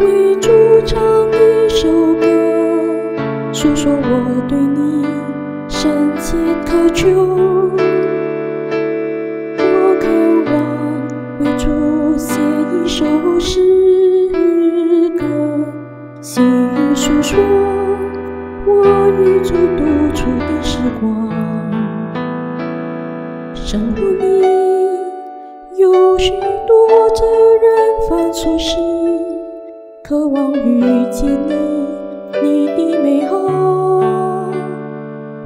为主唱一首歌，诉说我对你深切渴求。我渴望为主写一首诗歌，细诉说我与主独处的时光。生活里有许多责任犯琐事。渴望遇见你，你的美好，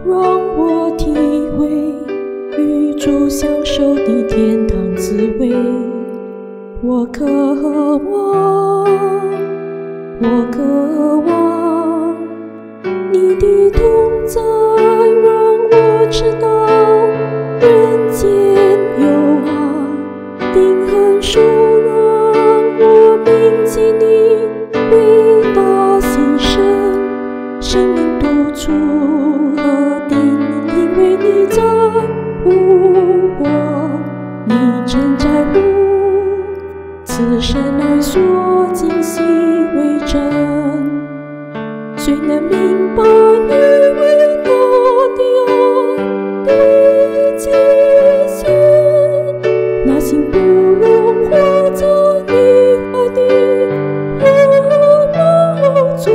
让我体会与主相守的天堂滋味。我渴望，我渴望你的同在，如果，你真在乎。此生来说，今夕为真。谁能明白你伟大的爱的极限？那心不融化在你爱的热闹中。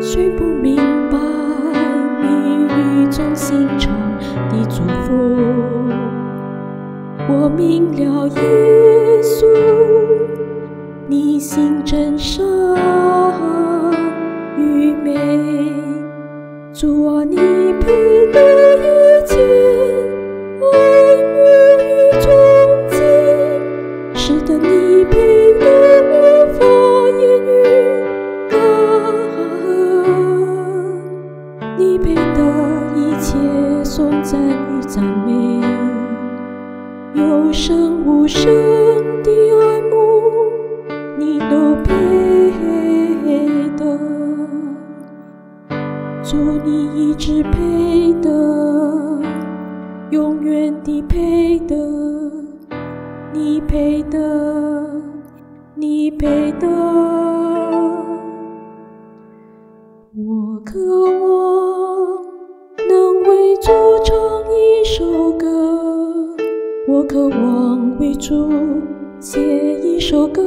谁不明白你语重心长祝福？我明了，耶稣，你心真善与美。主啊，你无声的爱慕，你都配得。主，你一直配得，永远的配得，你配得，你配得。我渴望能为主渴望为主写一首歌，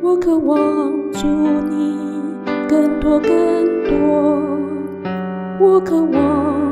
我渴望祝你更多更多，我渴望，